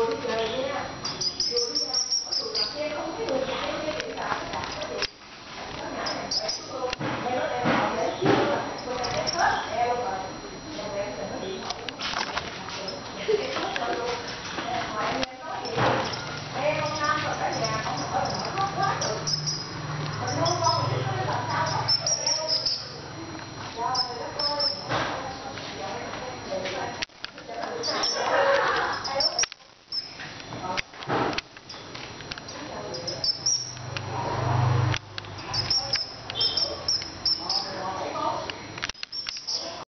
board of